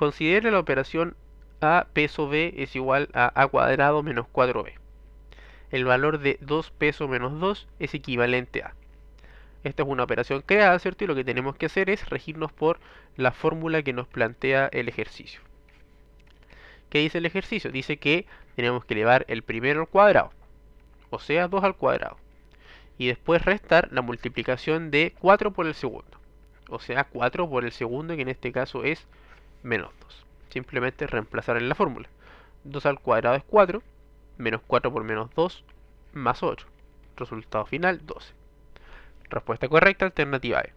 Considere la operación a peso b es igual a a cuadrado menos 4b. El valor de 2 peso menos 2 es equivalente a. Esta es una operación creada, ¿cierto? Y lo que tenemos que hacer es regirnos por la fórmula que nos plantea el ejercicio. ¿Qué dice el ejercicio? Dice que tenemos que elevar el primero al cuadrado, o sea, 2 al cuadrado. Y después restar la multiplicación de 4 por el segundo, o sea, 4 por el segundo, que en este caso es menos 2. Simplemente reemplazar en la fórmula. 2 al cuadrado es 4, menos 4 por menos 2, más 8. Resultado final, 12. Respuesta correcta, alternativa E.